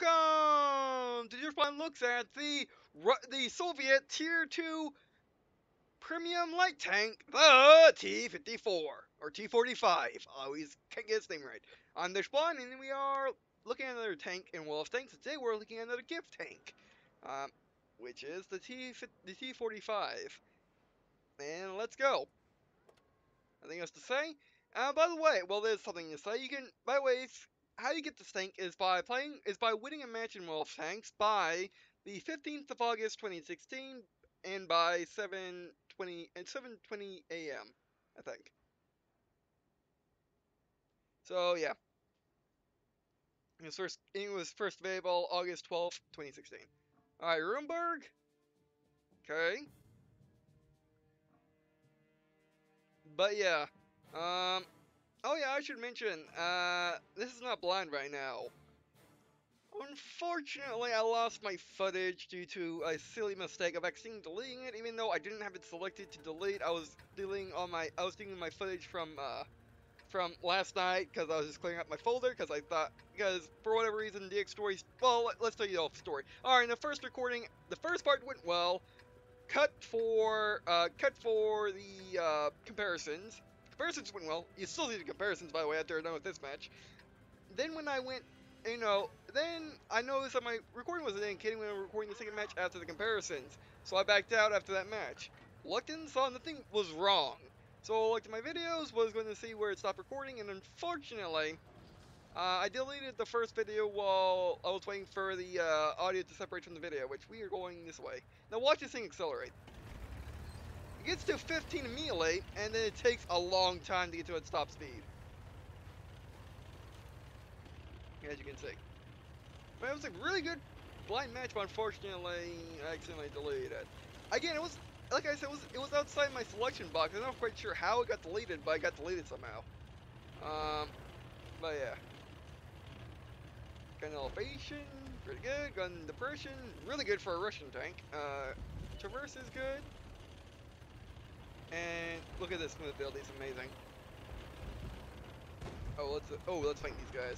Welcome to Just One Looks at the the Soviet Tier 2 Premium Light Tank, the T-54 or T-45. I always can't get its name right. I'm Dishbon, and we are looking at another tank in World of Tanks. Today we're looking at another gift tank, um, which is the T the T-45. And let's go. Nothing else to say. Uh, by the way, well, there's something to say. You can, by the way, how you get this tank is by playing, is by winning a match in World of Tanks by the 15th of August 2016 and by 7:20 and 7:20 a.m. I think. So yeah. It was first it was first available August 12th, 2016. Alright, Roomberg. Okay. But yeah. Um Oh yeah, I should mention, uh this is not blind right now. Unfortunately, I lost my footage due to a silly mistake of accidentally deleting it, even though I didn't have it selected to delete. I was deleting all my, I was deleting my footage from, uh, from last night because I was just clearing up my folder because I thought, because for whatever reason, Dxtory's. Well, let, us tell you the whole story. All right, the first recording, the first part went well. Cut for, uh, cut for the uh, comparisons. Comparisons went well. You still see the comparisons, by the way, after done with this match. Then when I went you know, then I noticed that my recording wasn't indicating when I was recording the second match after the comparisons. So I backed out after that match. Looked and saw nothing was wrong. So I looked at my videos, was going to see where it stopped recording, and unfortunately, uh, I deleted the first video while I was waiting for the uh, audio to separate from the video, which we are going this way. Now watch this thing accelerate. Gets to 15 immediately, and then it takes a long time to get to its top speed. as you can see. But it was a really good blind match, but unfortunately, I accidentally deleted it. Again, it was, like I said, it was, it was outside my selection box. I'm not quite sure how it got deleted, but it got deleted somehow. Um, but yeah. Gun elevation, pretty good. Gun depression, really good for a Russian tank. Uh, traverse is good. And look at this movability, it's amazing. Oh, let's, oh, let's fight these guys.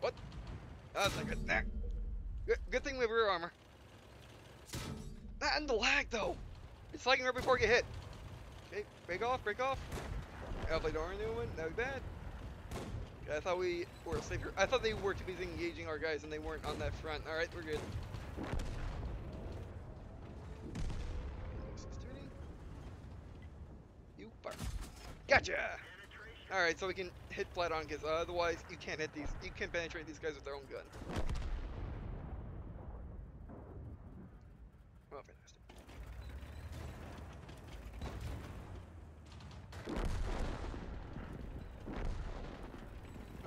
What? That's not good. Nah. Good, thing we have rear armor. Not and the lag though. It's lagging right before I get hit. Okay, break off, break off. Hopefully don't into one. That bad. I thought we were safer. I thought they were too busy engaging our guys and they weren't on that front. Alright, we're good. Gotcha! Alright, so we can hit flat on because otherwise you can't hit these, you can't penetrate these guys with their own gun. Oh, fantastic.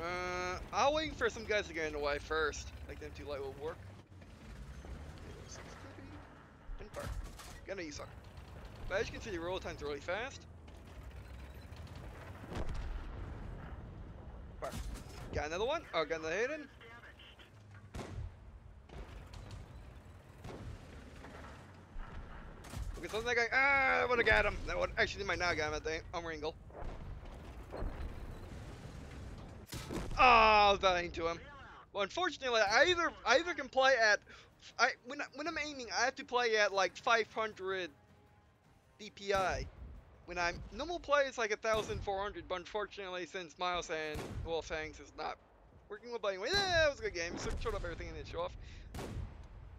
Uh, I'll wait for some guys are get in the way first. Like them two light will work. Gonna you suck. But as you can see, the roll times really fast. Got another one? Oh, got another hidden? Okay, so that guy, ah, I would have got him. That one actually might not got him at the armor angle. Oh, was dying to him. Well, unfortunately, I either I either can play at, I when when I'm aiming, I have to play at like 500 DPI when I'm normal play is like 1,400, but unfortunately since Miles and Wolf Wolfangs is not working well anyway, yeah, it was a good game. So showed up everything and then show off.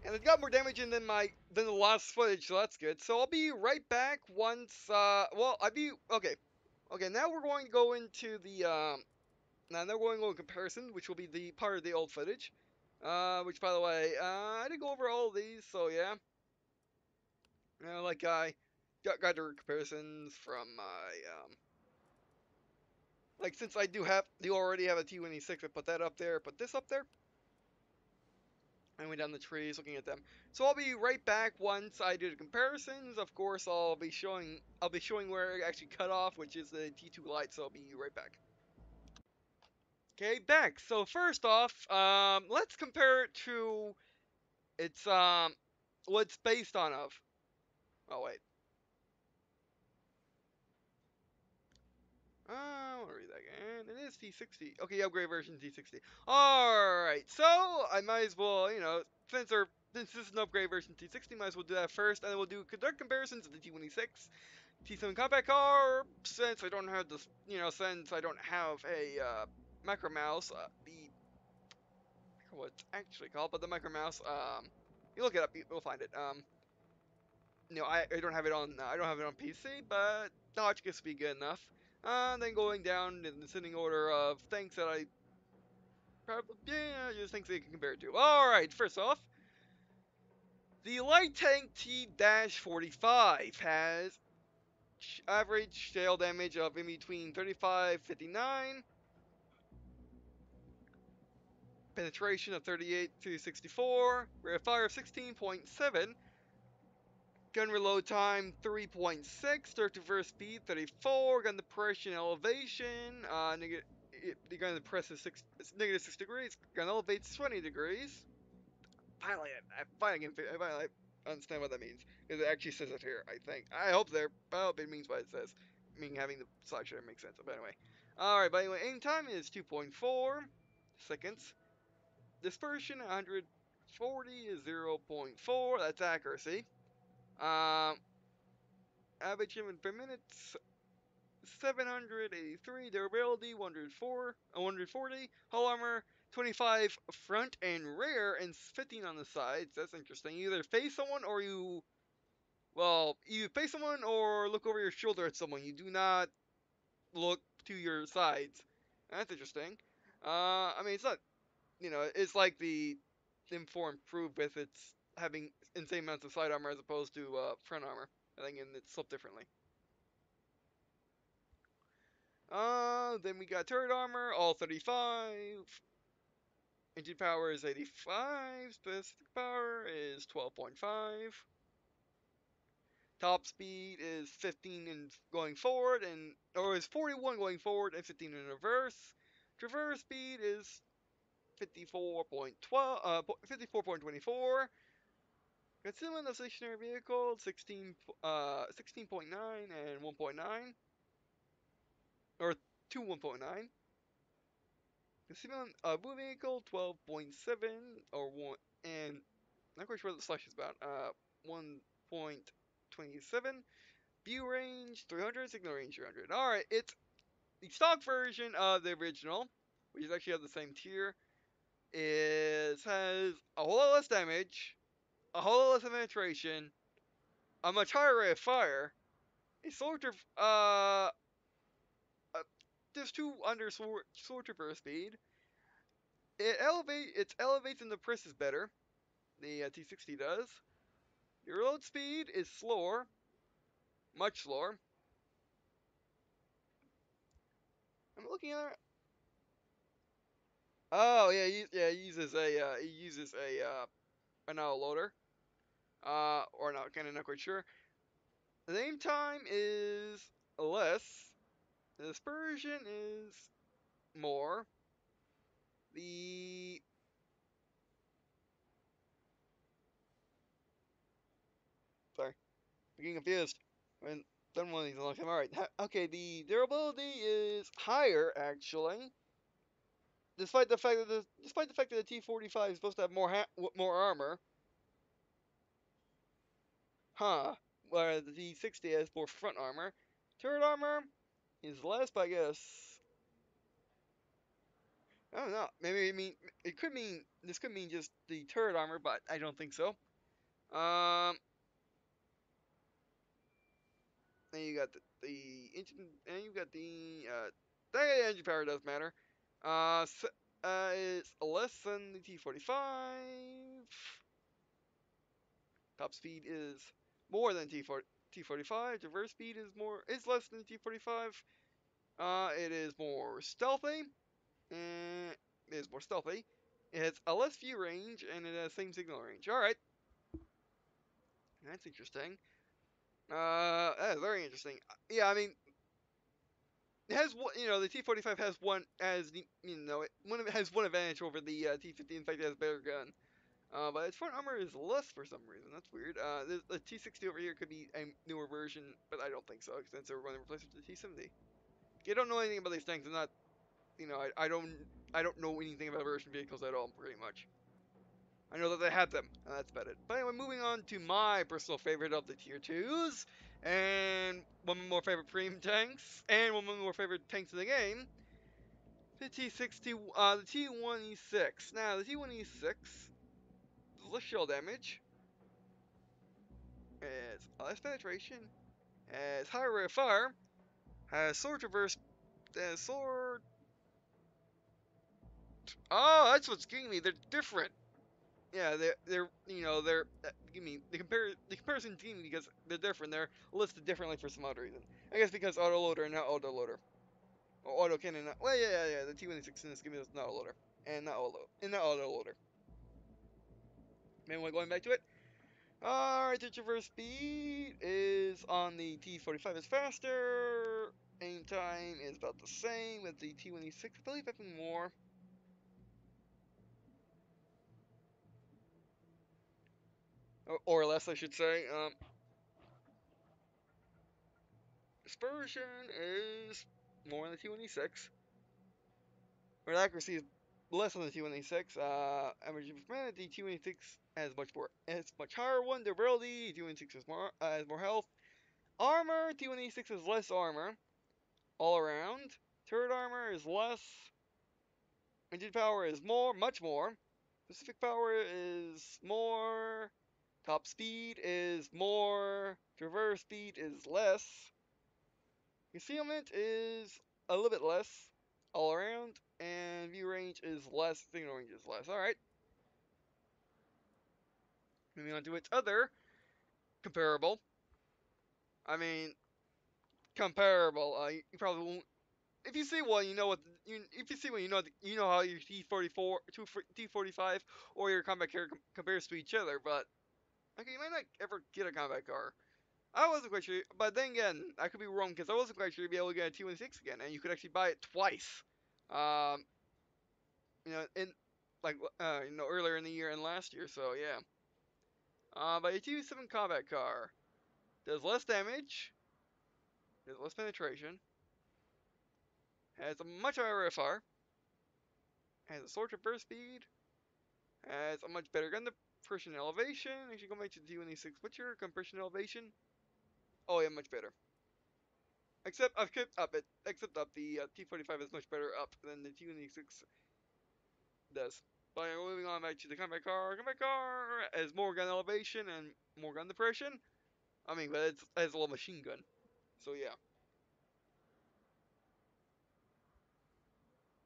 And it got more damage in than my than the last footage, so that's good. So I'll be right back once uh well I'll be okay. Okay, now we're going to go into the um now we're going go comparison, which will be the part of the old footage. Uh which by the way, uh I didn't go over all these, so yeah. You know, like I got, got the comparisons from my, um, like since I do have, you already have a T26, I put that up there, put this up there. And went down the trees looking at them. So I'll be right back once I do the comparisons. Of course, I'll be showing, I'll be showing where it actually cut off, which is the T2 light, so I'll be right back. Okay, back. So first off, um, let's compare it to its, um, what it's based on of. Oh, wait. Uh, I want to read that again. It is T60. Okay, upgrade version T60. Alright, so I might as well, you know, since, our, since this is an upgrade version T60, might as well do that first, and then we'll do conduct comparisons of the T26, T7 Combat Car, since I don't have this, you know, since I don't have a uh, micro mouse, uh, the, what's actually called, but the micro mouse, um, you look it up, you'll find it. Um, you know, I, I don't have it on, uh, I don't have it on PC, but Dodge gets be good enough. Uh, then going down in the descending order of things that I probably, yeah, just things that you can compare it to. Alright, first off, the Light Tank T-45 has average shell damage of in between 35 59 penetration of 38 to 64 rate of fire of 16.7 gun reload time 3.6 start to burst speed 34 gun depression elevation uh, the gun depresses six, negative 6 degrees gun elevates 20 degrees finally I, I finally, I finally understand what that means. It actually says it here, I think. I hope there. I hope it means what it says. I mean, having the slideshow makes sense. But anyway. Alright, but anyway, aim time is 2.4 seconds. Dispersion, 140 is 0.4. That's accuracy. Um, average human per minute, 783. Durability, 104, 140. Hull armor, 25 front and rear, and 15 on the sides. That's interesting. You either face someone or you, well, you face someone or look over your shoulder at someone. You do not look to your sides. That's interesting. Uh, I mean, it's not, you know, it's like the M4 improved with its having insane amounts of side armor as opposed to uh, front armor. I think and it's slipped differently. Uh, then we got turret armor, all 35. Engine power is 85, specific power is 12.5. Top speed is 15 and going forward, and or is 41 going forward and 15 in reverse. Traverse speed is 54.12, uh, 54.24. Concealment of stationary vehicle 16, uh, 16.9 and 1.9, or 2 1.9. Concealment of uh, vehicle 12.7 or 1 and not quite sure what the slash is about. Uh 1.27. View range 300, signal range 300. Alright, it's the stock version of the original, which is actually of the same tier. Is has a whole lot less damage, a whole lot less penetration, a much higher rate of fire, a sort of uh there's two under sword, sword traverse speed. It elevate it elevates and depresses better. The uh, T60 does. Your load speed is slower, much slower. I'm looking at. Oh yeah, he, yeah, he uses a uh, he uses a uh, an loader, uh, or not, kind of not quite sure. The aim time is less the dispersion is more. The sorry, I'm getting confused. Haven't done one of these a long time. All right, okay. The durability is higher actually, despite the fact that the despite the fact that the T45 is supposed to have more more armor. Huh. Whereas the T60 has more front armor. Turret armor is less, I guess. I don't know. Maybe I mean it could mean this could mean just the turret armor, but I don't think so. Um. Then you got the, the engine, and you got the uh, the engine power does matter. Uh, so, uh, it's less than the T45. Top speed is more than T4 T45. Traverse speed is more is less than T45. Uh, it is more stealthy. And it is more stealthy. It has a less view range and it has same signal range. All right. That's interesting. Uh, that is very interesting. Yeah, I mean, it has one. You know, the T45 has one as you know, it one has one advantage over the uh, T50. In fact, it has a better gun. Uh, but its front armor is less for some reason. That's weird. Uh, the, the T60 over here could be a newer version, but I don't think so, since they're going to replace it with the T70. you don't know anything about these things, I'm not, you know, I, I don't, I don't know anything about version vehicles at all, pretty much. I know that they had them, and that's about it. But anyway, moving on to my personal favorite of the tier 2s, and one of my more favorite premium tanks, and one of my more favorite tanks in the game, the T60, uh, the T1E6. Now, the T1E6, less shell damage, has less penetration, has higher rate of fire, has sword reverse, has sword... Oh, that's what's getting me, they're different. Yeah, they're, they're you know, they're, uh, give me, the, compare, the comparison me because they're different, they're listed differently for some odd reason. I guess because autoloader and not autoloader. Or auto cannon, not, well, yeah, yeah, yeah, the T-26 in this game is not a loader. And not auto, and not autoloader. Anyway, going back to it. Alright, the traverse speed is on the T-45 is faster. Aim time is about the same with the T-26, I believe even more. Or, less, I should say. Um, dispersion is more on the T1E6. Or accuracy is less on the T1E6. Uh, average per minute, the T1E6 has much more, has much higher one. Durability, T1E6 has more, uh, has more health. Armor, T1E6 has less armor. All around. Turret armor is less. Engine power is more, much more. Specific power is more. Top speed is more. Traverse speed is less. Concealment is a little bit less all around. And view range is less. Signal range is less. Alright. Moving on to its other comparable. I mean, comparable. Uh, you, probably won't. If you see one, you know what. You, if you see one, you know you know how your T44, T45, or your combat car compares to each other. But Okay, you might not ever get a combat car. I wasn't quite sure, but then again, I could be wrong because I wasn't quite sure you'd be able to get a T16 again, and you could actually buy it twice. Um, you know, in like uh, you know, earlier in the year and last year. So yeah. Uh, but a T7 combat car does less damage, does less penetration, has a much higher RFR, has a sword burst speed, has a much better gun compression elevation. Actually, go back to the T1E6 Butcher. Compression elevation. Oh, yeah, much better. Except, I've kept up it. Except up, the uh, T45 is much better up than the T1E6 does. But moving on back to the combat car. Combat car has more gun elevation and more gun depression. I mean, but it's, it has a little machine gun. So, yeah.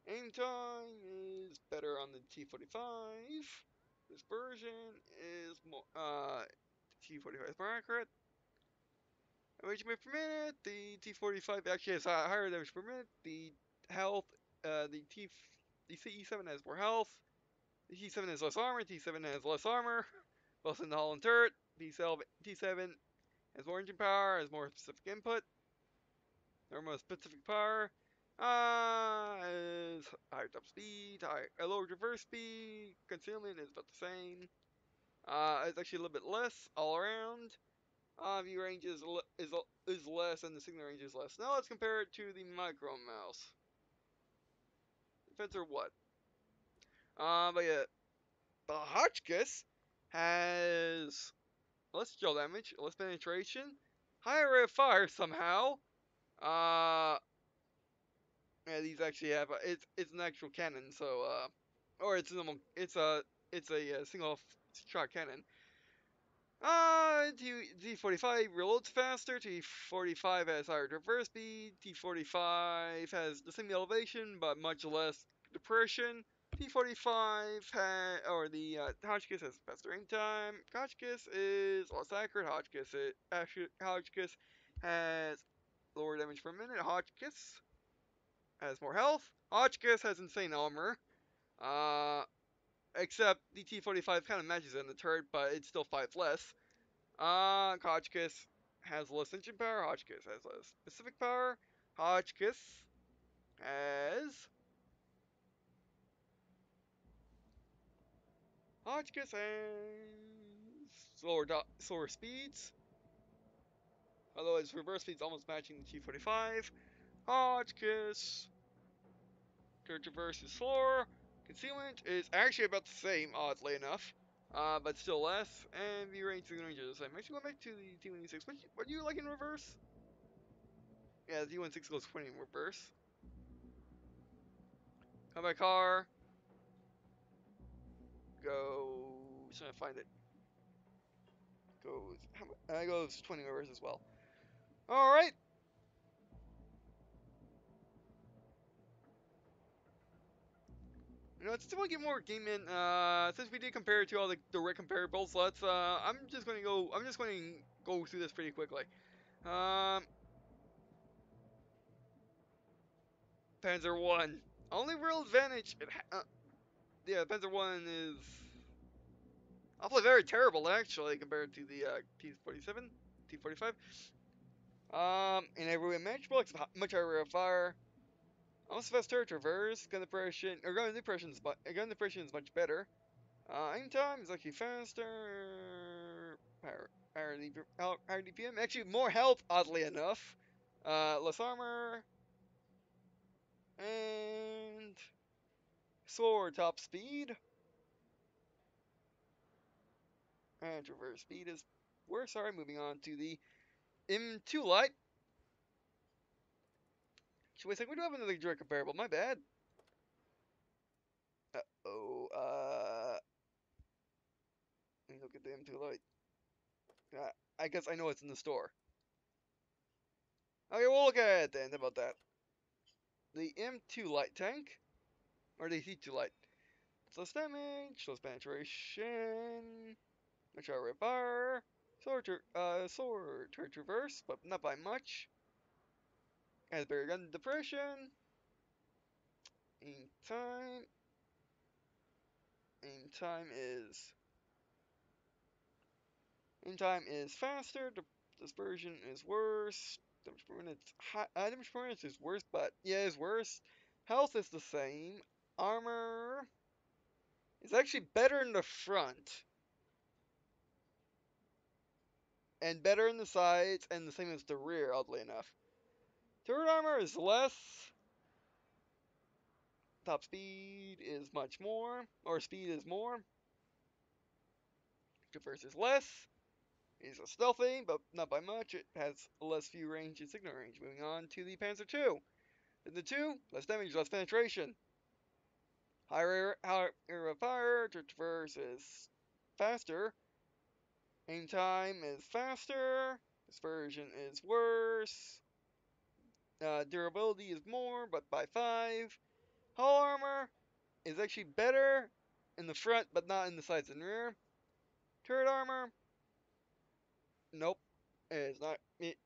Aim time is better on the T45. Dispersion is more, uh, T45 is more accurate. Damage per minute, the T45 actually has higher damage per minute. The health, uh, the T, the CE7 has more health. The T7 has less armor. T7 has less armor. Both in the hull and turret. T7, T7 has more engine power, has more specific input. Or more specific power. Uh, is higher top speed, higher, a lower reverse speed, concealment is about the same. Uh, it's actually a little bit less all around. Uh, view range is, is, is less and the signal range is less. Now let's compare it to the micro mouse. Depends on what. Uh, but yeah, the Hotchkiss has less gel damage, less penetration, higher rate of fire somehow. Uh, yeah, these actually have a, it's it's an actual cannon, so uh, or it's a normal, it's a it's a, a uh, single shot cannon. Uh, T T45 reloads faster. T45 has higher traverse speed. T45 has the same elevation but much less depression. T45 has, or the uh, Hotchkiss has faster aim time. Hotchkiss is less accurate. Hotchkiss, it, actually, Hotchkiss has lower damage per minute. Hotchkiss has more health. Hotchkiss has insane armor. Uh, except the T-45 kind of matches it in the turret, but it still fights less. Uh, Hotchkiss has less engine power. Hotchkiss has less specific power. Hotchkiss has... Hotchkiss has slower, slower speeds. Its reverse speed's almost matching the T-45. Hotchkiss. Turret traverse is slower. Concealment is actually about the same, oddly enough. Uh, but still less. And the range and range is the same. Actually, going back to the T1E6. What, what do you like in reverse? Yeah, the T1E6 goes 20 in reverse. Combat car. Go. Trying to find it. Goes. How? Uh, goes 20 reverse as well. All You know, let's still get more game in. Uh, since we did compare it to all the direct comparables, let's. Uh, I'm just going to go. I'm just going to go through this pretty quickly. Um, Panzer One. Only real advantage. Uh, yeah, Panzer One is awfully very terrible actually compared to the uh, T47, T45. Um, in every it's much higher fire. Almost faster traverse, gun depression, or gun depression is, gun depression is much better. Uh, aim time is actually faster. Higher, higher, DPM, actually more health, oddly enough. Uh, less armor. And sword top speed. And traverse speed is worse. Sorry, moving on to the M2 light. So a second, we do have another direct comparable. My bad. Uh oh. Uh. Let me look at the M2 light. Uh, I guess I know it's in the store. Okay, we'll look at it then. About that? The M2 light tank, or the T2 light. It's less damage, less penetration, much higher fire, sword, uh, sword, turret reverse, but not by much. Has better gun depression. Aim time. Aim time is. Aim time is faster. dispersion is worse. Damage per. High, uh, is worse, but yeah, it's worse. Health is the same. Armor is actually better in the front. And better in the sides, and the same as the rear, oddly enough. Turret armor is less. Top speed is much more, or speed is more. Traverse is less. It's a stealthy, but not by much. It has less view range and signal range. Moving on to the Panzer II. In the 2, less damage, less penetration. Higher, higher of fire, traverse is faster. Aim time is faster. Dispersion is worse. Uh, durability is more, but by 5. Hull armor is actually better in the front, but not in the sides and rear. Turret armor, nope, it's not. It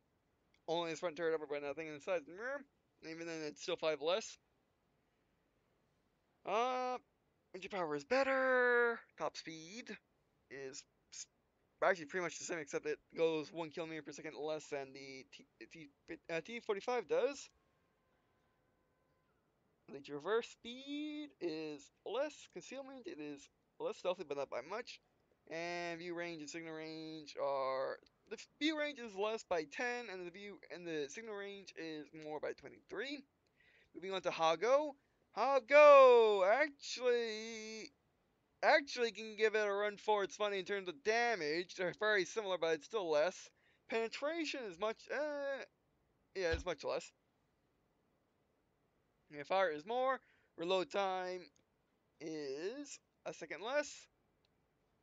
only is front turret armor, but nothing in the sides and rear. Even then, it's still 5 less. Uh, engine power is better. Top speed is actually pretty much the same, except it goes one kilometer per second less than the T, T, uh, T45 does. The traverse speed is less concealment. It is less stealthy, but not by much. And view range and signal range are the view range is less by 10, and the view and the signal range is more by 23. Moving on to Ha-Go. Ha-Go actually actually can give it a run for its money in terms of damage. They're very similar, but it's still less. Penetration is much, uh, yeah, it's much less. Yeah, fire is more. Reload time is a second less.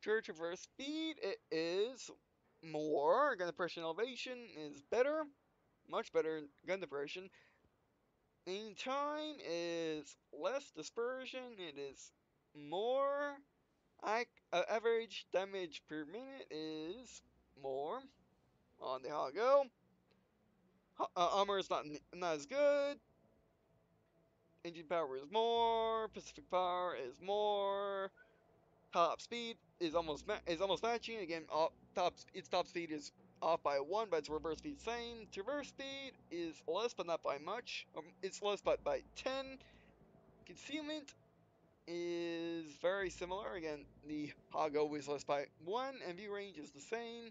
Turret traverse speed, it is more. Gun depression elevation is better. Much better gun depression. Aim time is less dispersion. It is more. I, uh, average damage per minute is more on the Ha-Go. Uh, armor is not not as good. Engine power is more. Specific power is more. Top speed is almost is almost matching. Again, all, top its top speed is off by one, but its reverse speed same. Traverse speed is less, but not by much. Um, it's less, but by 10. Concealment is very similar. Again, the Ha-Go is less by 1, and view range is the same.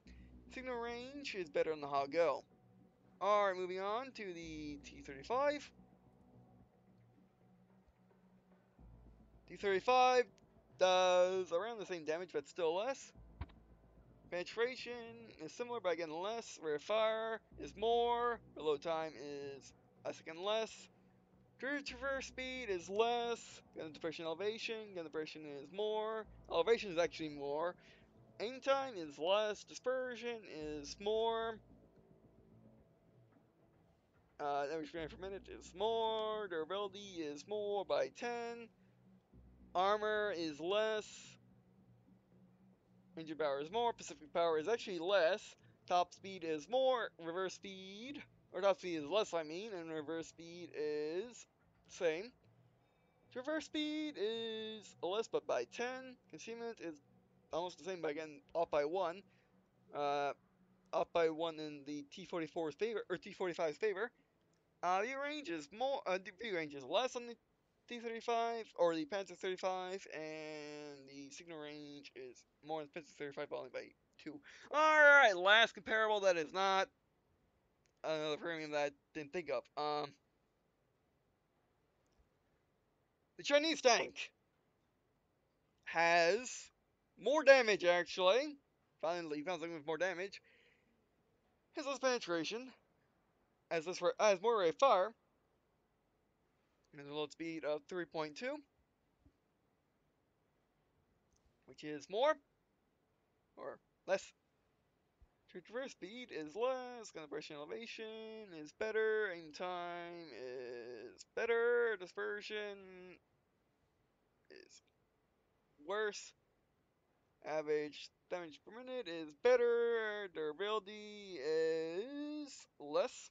Signal range is better than the Ha-Go. Alright, moving on to the T-35. T-35 does around the same damage, but still less. Penetration is similar, but again less. Rate of fire is more. Reload time is a second less. Cruise traverse speed is less. Gun depression elevation. Gun depression is more. Elevation is actually more. Aim time is less. Dispersion is more. Uh, damage per minute is more. Durability is more by 10. Armor is less. Engine power is more. Specific power is actually less. Top speed is more. Reverse speed, or top speed is less, I mean, and reverse speed is same. Reverse speed is less, but by 10. Concealment is almost the same, but again, off by 1. Uh, off by 1 in the T-44's favor, or T-45's favor. Uh, view range is more, uh, view range is less on the T-35, or the Panzer 35, and the signal range is more than Panzer 35, but only by 2. Alright, last comparable that is not another premium that I didn't think of. Um, the Chinese tank has more damage, actually. Finally, found something with more damage. Has less penetration. Has, less, has more rate of fire and a load speed of 3.2, which is more or less. Traverse speed is less, depression elevation is better, aim time is better, dispersion is worse, average damage per minute is better, durability is less,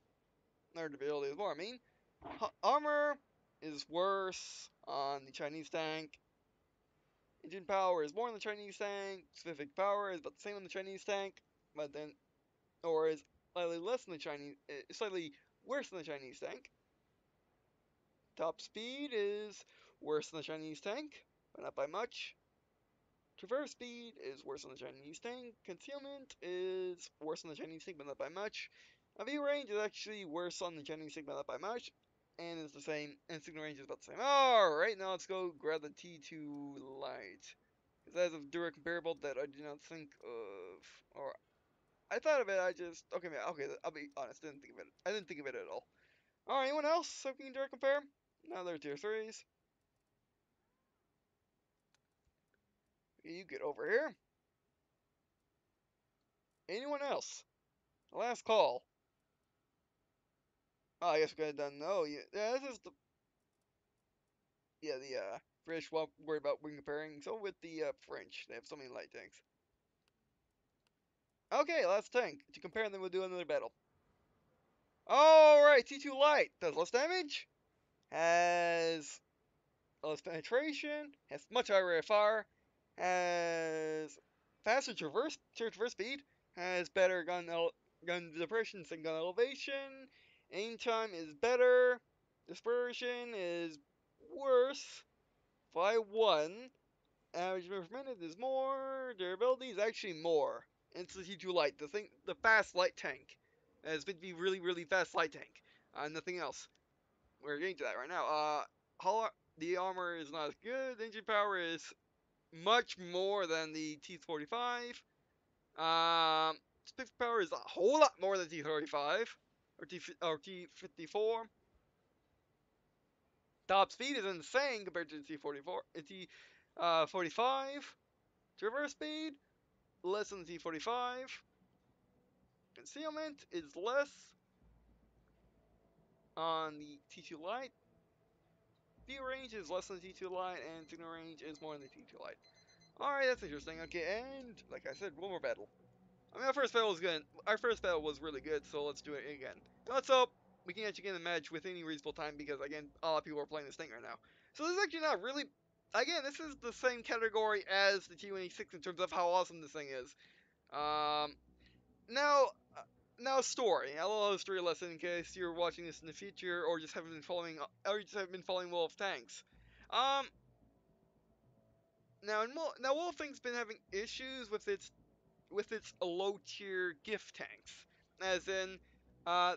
or durability is more, I mean. H armor is worse on the Chinese tank. Engine power is more on the Chinese tank. Specific power is about the same on the Chinese tank, but then, or is slightly less than the Chinese, uh, slightly worse than the Chinese tank. Top speed is worse than the Chinese tank, but not by much. Traverse speed is worse than the Chinese tank. Concealment is worse than the Chinese tank, but not by much. A view range is actually worse on the Chinese tank, but not by much and it's the same, and signal range is about the same. Alright, now let's go grab the T2 Light. Because that is a direct comparable that I did not think of, or I thought of it, I just, okay, man, okay, I'll be honest, I didn't think of it, I didn't think of it at all. Alright, anyone else so can direct compare? Now they're tier 3s. You get over here. Anyone else? Last call. Oh, I guess we could have done. No, yeah, yeah, this is the. Yeah, the uh, British won't worry about wing comparing. So with the uh, French, they have so many light tanks. Okay, last tank. To compare them, we'll do another battle. Alright, T2 Light does less damage, has less penetration, has much higher fire, has faster traverse, traverse speed, has better gun gun depression and gun elevation, Aim time is better. Dispersion is worse by one. Average movement per minute is more. Durability is actually more. It's the T2 light, the thing, the fast light tank. It's been to be really, really fast light tank. Uh, nothing else. We're getting to that right now. Uh, hull, the armor is not as good. The engine power is much more than the T45. Um, speed power is a whole lot more than T35 or, T, or T54. Top speed is insane compared to the T44, uh, T45. Uh, Traverse speed, less than the T45. Concealment is less on the T2 Light. View range is less than T2 Light, and signal range is more than the T2 Light. Alright, that's interesting. Okay, and like I said, one more battle. I mean, our first battle was good. Our first battle was really good, so let's do it again. Let's hope we can actually get a match with any reasonable time because, again, a lot of people are playing this thing right now. So this is actually not really... Again, this is the same category as the T-26 in terms of how awesome this thing is. Um, now, uh, now story. A little history lesson in case you're watching this in the future or just haven't been following, or just haven't been following World of Tanks. Um, now, now World of Tank's been having issues with its with its low tier gift tanks. As in, uh,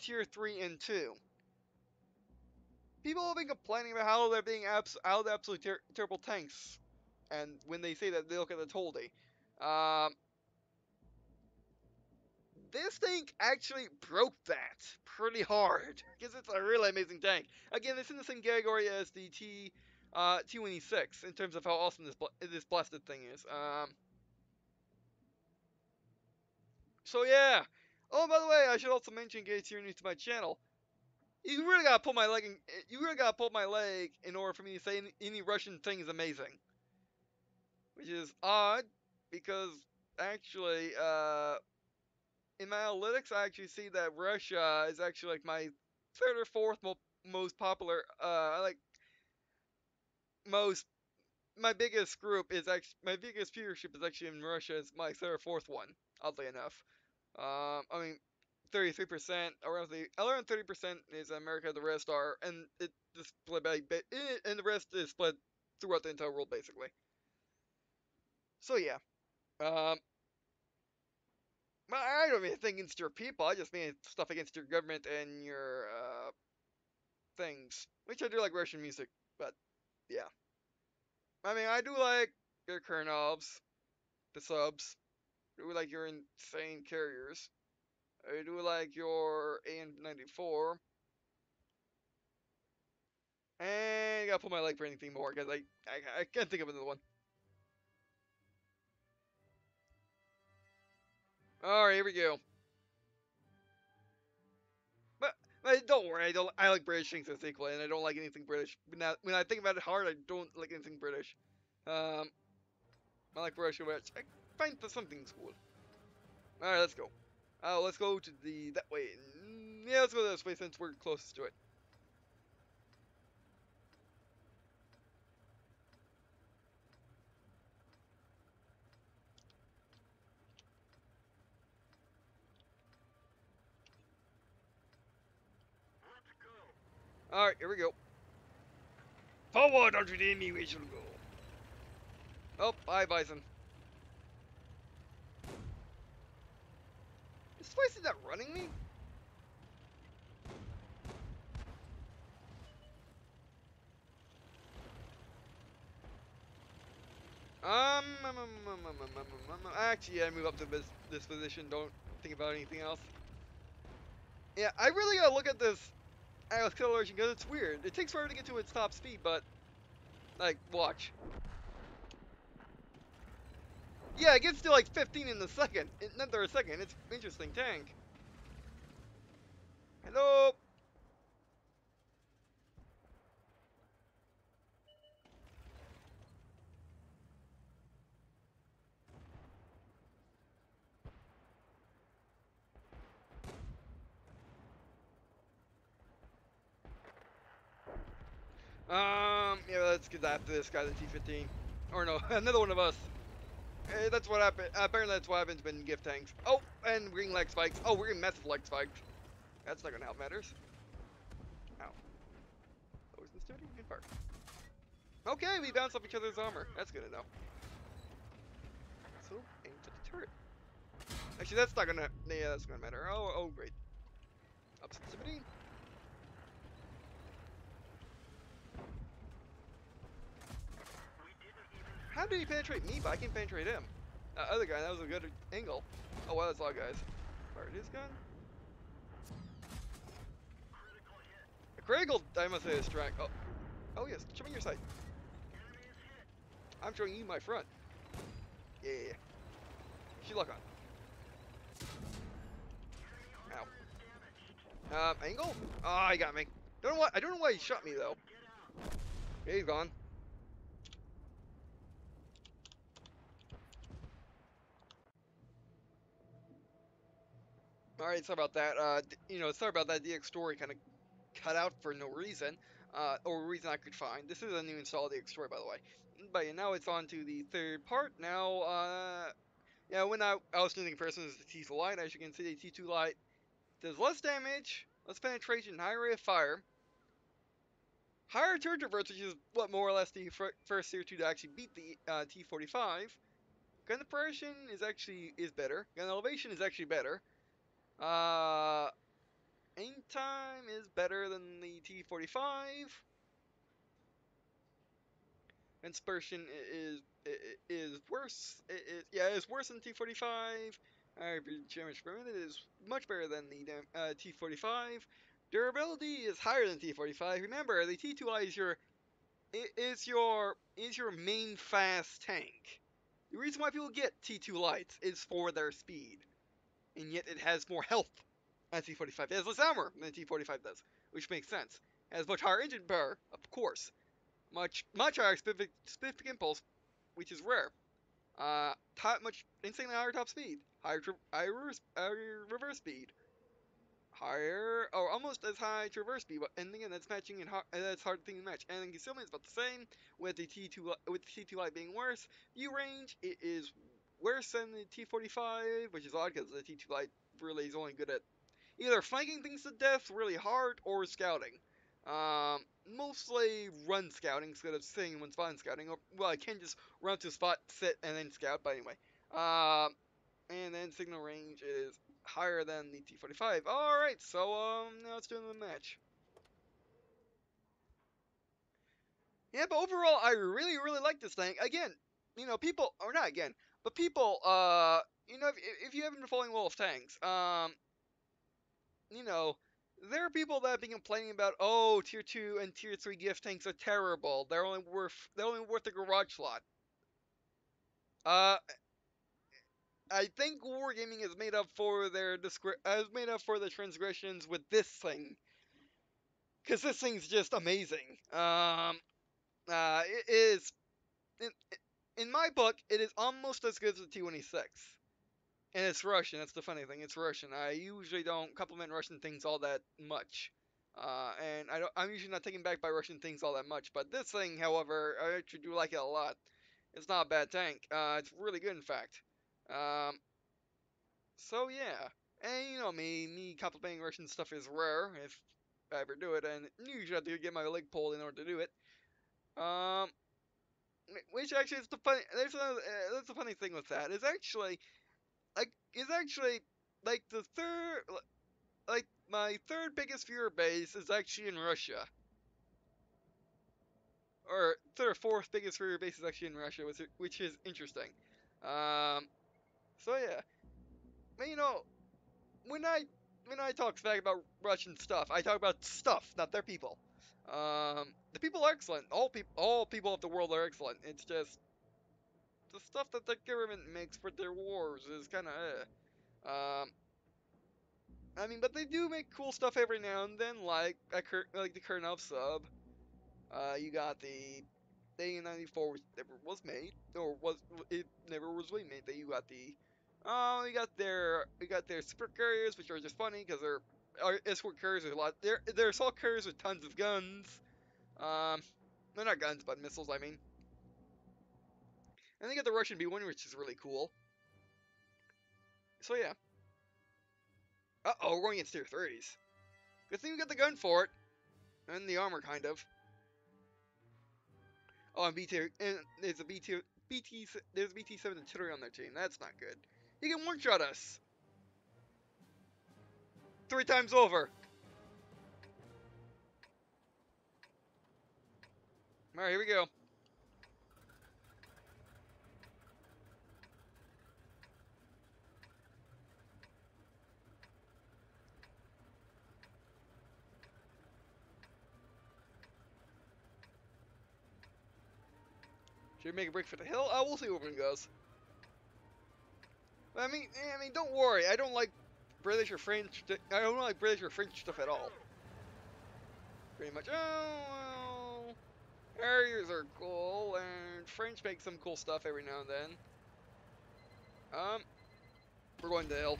tier 3 and 2. People have been complaining about how they're being abs how they're absolutely ter terrible tanks. And when they say that, they look at the Toldi. Um, this tank actually broke that pretty hard because it's a really amazing tank. Again, it's in the same category as the T uh, T26 in terms of how awesome this bl this blasted thing is. Um, so yeah. Oh, by the way, I should also mention, in you're new to my channel, you really gotta pull my leg. In, you really gotta pull my leg in order for me to say any, any Russian thing is amazing, which is odd because actually, uh, in my analytics, I actually see that Russia is actually like my third or fourth mo most popular. Uh, like most. My biggest group is actually my biggest viewership is actually in Russia. It's my third or fourth one, oddly enough. Um, I mean, 33%, around the around 30% is America. The rest are, and it is split by, eh, and the rest is split throughout the entire world, basically. So yeah, um, I don't mean anything against your people. I just mean stuff against your government and your uh, things, which I do like Russian music, but yeah. I mean, I do like your Kurnovs, the subs, I do like your insane carriers. I do like your AN94. And I gotta pull my leg for anything more, because I, I, I can't think of another one. Alright, here we go. But, but, don't worry, I don't I like British things as equally, and I don't like anything British. When I, when I think about it hard, I don't like anything British. Um, I like Russia, which I find that something's cool. Alright, let's go. Oh, let's go to the, that way. Mm, yeah, let's go this way since we're closest to it. Alright, here we go. Forward onto the enemy we shall go. Oh, bye, Bison. Is Spicy not running me? Um um um, um, um, um, actually, yeah, move up to this, this position. Don't think about anything else. Yeah, I really gotta look at this acceleration because it's weird. It takes forever to get to its top speed, but like, watch. Yeah, it gets to like 15 in the second. Another second. It's interesting tank. Hello. Um, yeah, let's get after this guy, the T-15. Or no, another one of us. Hey, that's what happened. Apparently that's what happens when gift tanks. Oh, and green leg spikes. Oh, we're getting massive leg spikes. That's not gonna help matters. Ow. Low sensitivity and fire. Okay, we bounce off each other's armor. That's good know. So, aim the turret. Actually, that's not gonna. Yeah, that's gonna matter. Oh, oh, great. Up sensitivity. How did he penetrate me, but I can penetrate him? That other guy, that was a good angle. Oh, wow, that's a lot of guys. Fired his gun. A critical, I must say, is strike. Oh, oh yes, show me your side. I'm showing you my front. Yeah. She lock on. Ow. Um, angle? Oh, he got me. Don't know what. I don't know why he shot me though. He's gone. Alright, sorry about that. Uh, you know, sorry about that Dxtory kind of cut out for no reason, uh, or reason I could find. This is a new install Dxtory, by the way. But yeah, now it's on to the third part. Now, uh, yeah, when I, I was doing the comparison to the T2 Light, as you can see, the T2 Light does less damage, less penetration, higher rate of fire, higher charge reverse, which is what more or less the first tier 2 to actually beat the uh, T45. Gun depression is actually is better. Gun elevation is actually better. Uh, aim time is better than the T45. Dispersion is is worse. It, it, yeah, it's worse than T45. Average damage per minute is much better than the uh, T45. Durability is higher than T45. Remember, the T2i is your is your is your main fast tank. The reason why people get T2 lights is for their speed, and yet it has more health than T45. It has less armor than T45 does, which makes sense. It has much higher engine power, of course. Much much higher specific, impulse, which is rare. Uh, top, much insanely higher top speed, higher, higher, reverse, higher reverse speed, higher, or almost as high traverse speed, but and again that's matching and hard, that's hard thing to match. And concealment is about the same, with the T2 with the T2 light being worse. View range it is worse than the T45, which is odd because the T2 light really is only good at either flanking things to death really hard or scouting. Um, mostly run scouting instead of sitting when spawn scouting. Or, well, I can just run to a spot, sit, and then scout. But anyway, um, and then signal range is higher than the T45. Alright, so um, now let's do the match. Yeah, but overall, I really, really like this thing. Again, you know, people, or not again, but people, uh, you know, if, if you haven't been following World of Tanks, um, you know, there are people that have been complaining about, oh, tier two and tier three gift tanks are terrible. They're only worth, they're only worth a garage slot. Uh, I think Wargaming has made up for their has made up for the transgressions with this thing, because this thing's just amazing. Um, uh, it is, in, in my book, it is almost as good as the T26. And it's Russian, that's the funny thing, it's Russian. I usually don't compliment Russian things all that much. Uh, and I don't, I'm usually not taken back by Russian things all that much, but this thing, however, I actually do like it a lot. It's not a bad tank. Uh, it's really good, in fact. Um, so yeah, and you know me, me complimenting Russian stuff is rare if I ever do it, and usually I have to get my leg pulled in order to do it. Um, which actually is the funny. There's a uh, that's the funny thing with that is actually like is actually like the third like my third biggest viewer base is actually in Russia. Or third or fourth biggest viewer base is actually in Russia, which, which is interesting. Um, so yeah, but you know, when I when I talk smack about Russian stuff, I talk about stuff, not their people. Um, the people are excellent. All people, all people of the world are excellent. It's just the stuff that the government makes for their wars is kind of. Eh. Um, I mean, but they do make cool stuff every now and then, like like the Kurnov sub. Uh, you got the A94 which never was made, or was it never was really made. Then you got the Oh, you got their we got their super carriers, which are just funny because they're our escort carriers with a lot. They're they're assault carriers with tons of guns. Um, they're not guns, but missiles. I mean. And they got the Russian B1, which is really cool. So yeah. Uh oh, we're going against tier threes. Good thing we got the gun for it, and the armor, kind of. Oh, and BT, and there's a BT, BT, there's a BT7 artillery on their team. That's not good. He can one-shot us. Three times over. Alright, here we go. Should we make a break for the hill? Oh, we'll see where it goes. I mean, eh, I mean, don't worry. I don't like British or French. I don't like British or French stuff at all. Pretty much. Oh well. Areas are cool, and French make some cool stuff every now and then. Um, we're going to hill.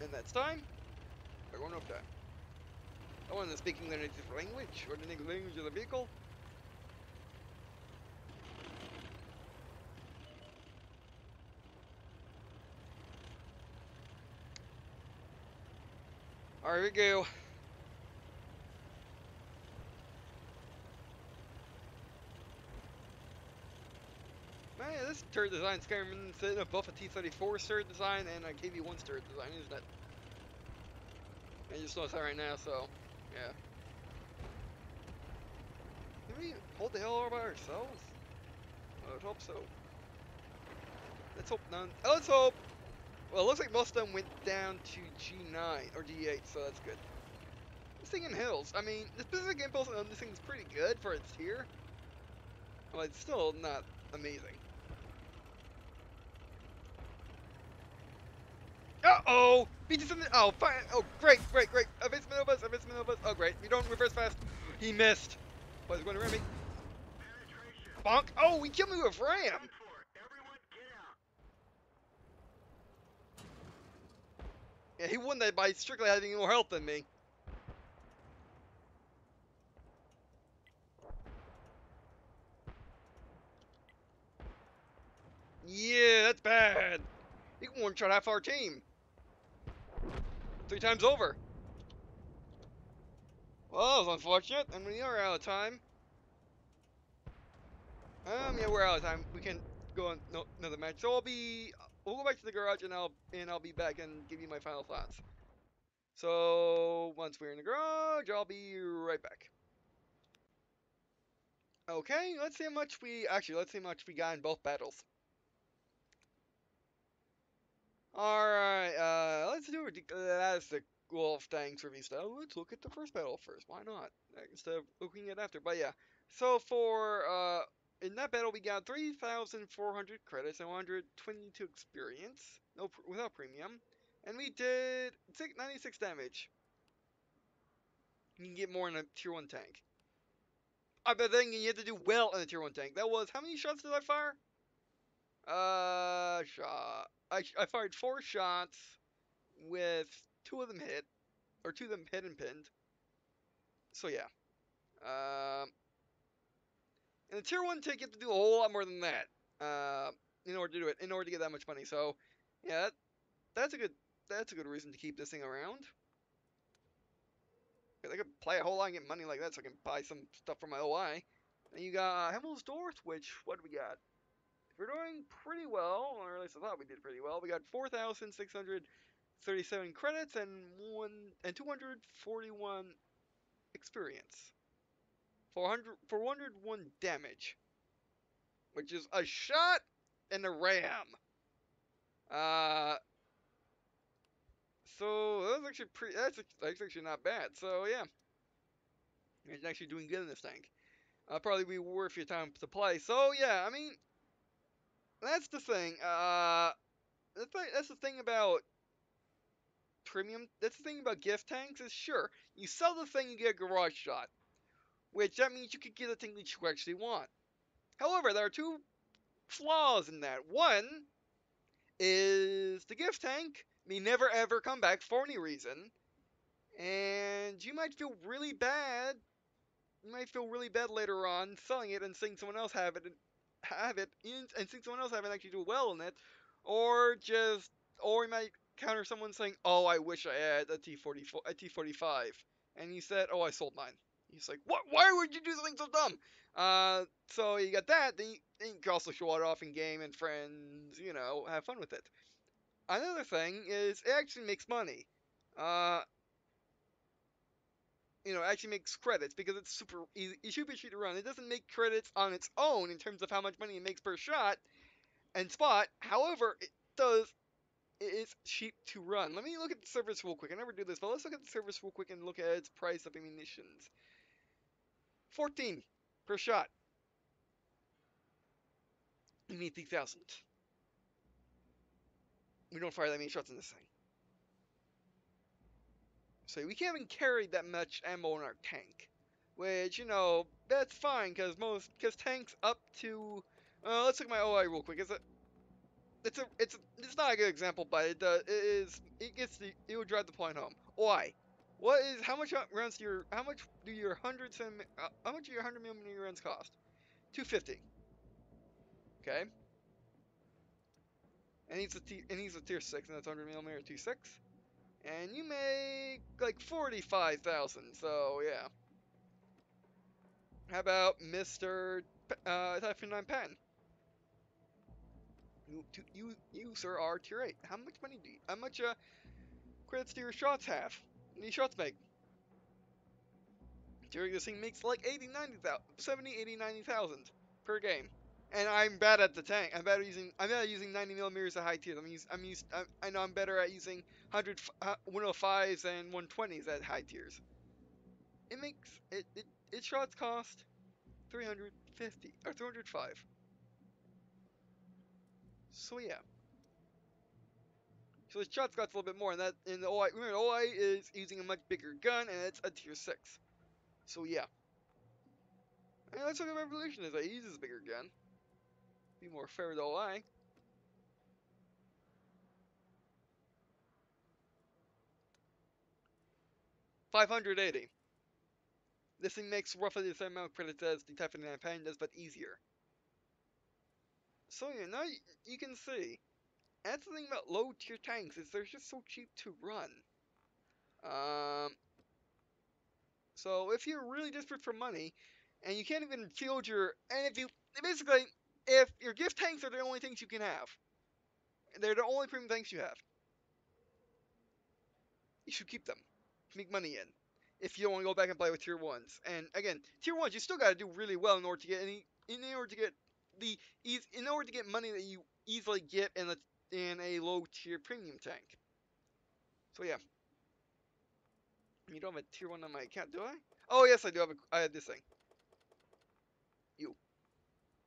And that's time. We're going up there. I want to speak native language, or the language of the vehicle. Alright, we go. Man, this turret design Skyrim instead of both a T-34 turret design and a KV-1 turret design, isn't it? I just noticed that right now, so... Yeah. Can we hold the hell all by ourselves? I would hope so. Let's hope none. Let's hope! Well, it looks like most of them went down to G9 or D8, so that's good. This thing in hills. I mean, the specific impulse on this thing's pretty good for its tier. Well, it's still not amazing. Uh-oh! Beat something. Oh, fine. Oh, great, great, great. Events Manovas, Events Manovas. Oh, great. We don't reverse fast. He missed. He's going to ram me. Bonk. Oh, he killed me with ram. Yeah, he won that by strictly having more health than me. Yeah, that's bad. You can one-shot half our team. Three times over. Well, that was unfortunate, and we are out of time. Um, yeah, we're out of time. We can go on no, another match. So I'll be, we'll go back to the garage, and I'll and I'll be back and give you my final thoughts. So once we're in the garage, I'll be right back. Okay, let's see how much we actually let's see how much we got in both battles. Alright, uh, let's do it. That's the Wolf Tanks review style. Let's look at the first battle first. Why not? Instead of looking at after. But yeah. So for, uh, in that battle we got 3,400 credits and 122 experience. No, without premium. And we did 96 damage. You can get more in a tier 1 tank. I bet then you have to do well in a tier 1 tank. That was, how many shots did I fire? Uh, shot. I, I fired four shots with two of them hit, or two of them hit and pinned. So yeah. Um, and the tier one tank, you have to do a whole lot more than that. Uh, in order to do it, in order to get that much money. So, yeah, that, that's a good, that's a good reason to keep this thing around. I could play a whole lot and get money like that, so I can buy some stuff for my OI. And you got Himmelsdorf, which what do we got? we're doing pretty well, or at least I thought we did pretty well. We got 4,637 credits and one and 241 experience. 400 401 damage, which is a shot and a ram. Uh, so that's actually pretty. That's that's actually not bad. So yeah, it's actually doing good in this tank. Uh, probably be worth your time to play. So yeah, I mean, that's the thing. Uh, that's that's the thing about premium. That's the thing about gift tanks is sure you sell the thing, you get a garage shot, which that means you could get the thing that you actually want. However, there are two flaws in that. One is the gift tank may never ever come back for any reason, and you might feel really bad. You might feel really bad later on selling it and seeing someone else have it and have it and seeing someone else have it actually do well in it, or just, or you might counter someone saying, "Oh, I wish I had a T44, a T45," and you said, "Oh, I sold mine." He's like, "What? Why would you do something so dumb?" Uh, so you got that. Then you, then you can also show it off in game and friends, you know, have fun with it. Another thing is it actually makes money. Uh, you know, actually makes credits because it's super easy, it's super cheap to run. It doesn't make credits on its own in terms of how much money it makes per shot and spot. However, it does. It is cheap to run. Let me look at the service real quick. I never do this, but let's look at the service real quick and look at its price of ammunitions. 14 per shot. You need 3,000. We don't fire that many shots in this thing. So we can't even carry that much ammo in our tank. Which, you know, that's fine, because most, because tanks up to, uh, let's look at my OI real quick. Is it, it's a, it's, a, it's not a good example, but it does, it is, it gets the, it will drive the point home. Why? What is, how much rounds do your, how much do your hundreds and, uh, how much do your 100 millimeter rounds cost? 250. Okay. And he's a, t, and he's a tier 6, and that's 100 millimeter, tier 6 and you make like 45,000, so yeah. How about Mr. P uh, Typhoon 9 Pen? You, you, you, sir, are tier 8. How much money do you, how much, uh, credits do your shots have? Many shots make? During this thing makes like 80, 90,000, 70, 80, 90,000 per game. And I'm bad at the tank. I'm bad at using. I'm bad at using 90 millimeters at high tiers. I'm used. I'm used. I, I know I'm better at using 100, uh, 105s and 120s at high tiers. It makes it. It. Its shots cost 350 or 305. So yeah. So the shots cost a little bit more, and that in the OI. Remember, OI is using a much bigger gun, and it's a tier six. So yeah. And that's what the Revolution is. It uses a bigger gun. Be more fair to OI. Five hundred eighty. This thing makes roughly the same amount of credits as the Type 59 Pandas, but easier. So yeah, now you, you can see. That's the thing about low tier tanks is they're just so cheap to run. Um, so if you're really desperate for money, and you can't even field your, and if you basically if your gift tanks are the only things you can have, they're the only premium tanks you have, you should keep them. Make money in. If you don't want to go back and play with tier ones, and again, tier ones, you still got to do really well in order to get any, in order to get the, in order to get money that you easily get in a in a low tier premium tank. So yeah. You don't have a tier one on my account, do I? Oh yes, I do have a. I have this thing. You.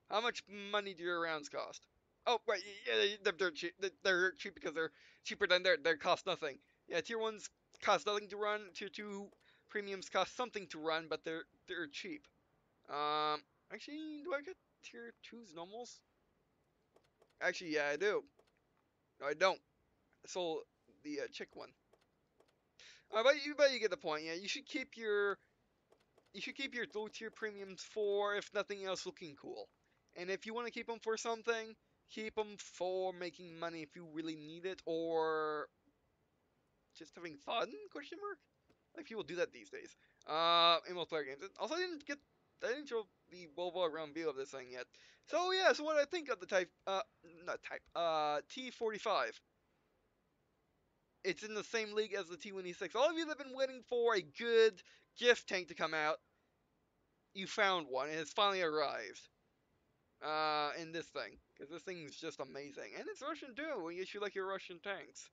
How much money do your rounds cost? Oh, right, yeah, they're, they're cheap. They're cheap because they're cheaper than their they cost nothing. Yeah, tier ones cost nothing to run. Tier two premiums cost something to run, but they're they're cheap. Um, actually, do I get tier twos normals? Actually, yeah, I do. No, I don't. I sold the uh, chick one. Uh, but you, but you get the point. Yeah, you should keep your you should keep your low tier premiums for, if nothing else, looking cool. And if you want to keep them for something, keep them for making money if you really need it, or just having fun? Question mark. Like people do that these days. Uh, in multiplayer games. Also, I didn't get, I didn't show the around view of this thing yet. So yeah, so what I think of the type, uh, not type, uh, T45. It's in the same league as the T26. All of you that have been waiting for a good gift tank to come out, you found one, and it's finally arrived uh, in this thing. Because this thing's just amazing. And it's Russian too, when you issue like your Russian tanks.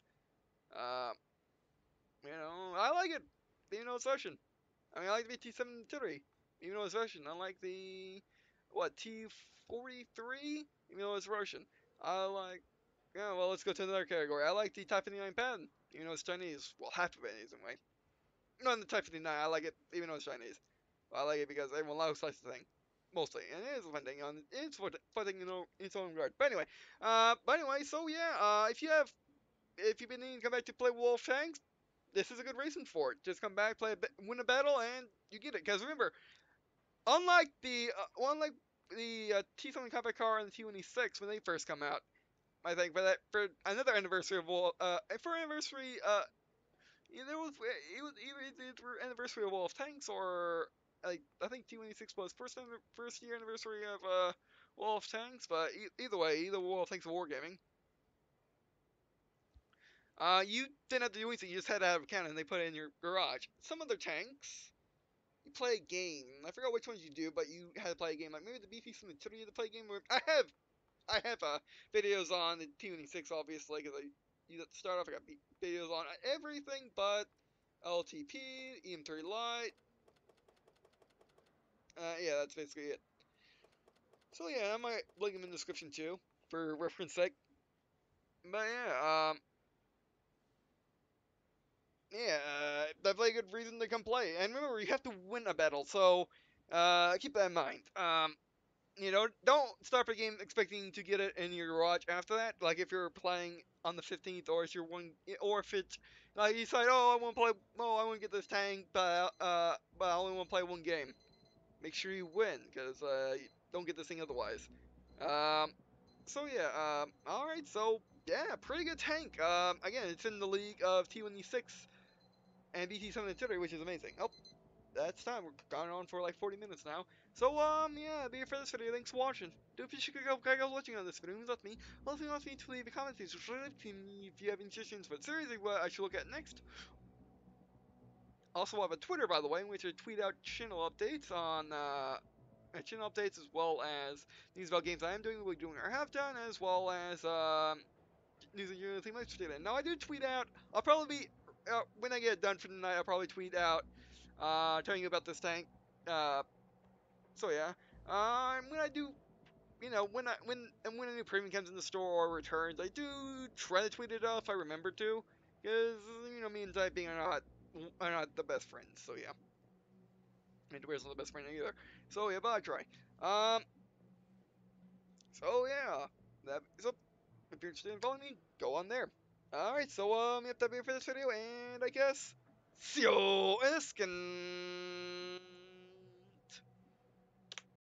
Uh, you know, I like it, You know, it's Russian. I mean, I like the T-73, even though it's Russian. I like the, what, T-43, even though it's Russian. I like, yeah, well, let's go to another category. I like the Type 59 pen, even though it's Chinese. Well, half of it is, anyway. No, the Type 59, I like it, even though it's Chinese. I like it because everyone likes the thing mostly, and it is a fun thing. On it's fun thing in its own regard. But anyway, uh, but anyway, so yeah, uh, if you have, if you've been needing to come back to play Wolf Tanks, this is a good reason for it. Just come back, play, a, win a battle, and you get it. Because remember, unlike the, uh, unlike the uh, T7 Combat Car and the T26 when they first come out, I think for that for another anniversary of Wolf, uh, for anniversary, uh, there was it was either the anniversary of Wolf Tanks or like I think T26 was first first year anniversary of uh, World of Tanks, but e either way, either Wolf Tanks or Wargaming. Uh, you didn't have to do anything, you just had to have a cannon, and they put it in your garage. Some other tanks, you play a game. I forgot which ones you do, but you had to play a game. Like maybe the BP from the you to play a game where I have, I have uh, videos on the T26 obviously, because I you start off I got videos on everything but LTP, M3 Light, uh, yeah, that's basically it. So yeah, I might link them in the description too, for reference sake. But yeah, um, yeah, uh, definitely a good reason to come play. And remember, you have to win a battle, so uh, keep that in mind. Um, you know, don't start the game expecting to get it in your garage after that. Like if you're playing on the 15th, or if you're one, or if it's like you decide, oh, I want to play, oh, I want to get this tank, but uh, but I only want to play one game make sure you win, because uh, don't get this thing otherwise. Um, so yeah, um, alright, so yeah, pretty good tank. Um, again, it's in the league of T-26 and BT-73, which is amazing. Oh, that's time. We're gone on for like 40 minutes now. So, um, yeah, be it for this video. Thanks for watching. Do appreciate you guys watching on this video. It me. Also, you want me to leave a comment, leave to me if you have any suggestions for series, what I should look at next. also have a Twitter, by the way, in which I tweet out channel updates on uh, uh, channel updates as well as news about games I am doing, we'll be doing or have done, as well as um, news and anything like that. Now I do tweet out. I'll probably be uh, when I get done for the night. I'll probably tweet out uh, telling you about this tank. Uh, so yeah, um, when I do, you know, when I when and when a new premium comes in the store or returns, I do try to tweet it out if I remember to, because you know me and typing are not are not the best friends. So yeah. And Twitter's not the best friend either. So yeah, but I try. Um. So yeah, that so if you're interested in following me, go on there. All right, so um, yep, that'll be it for this video, and I guess see you in the skin.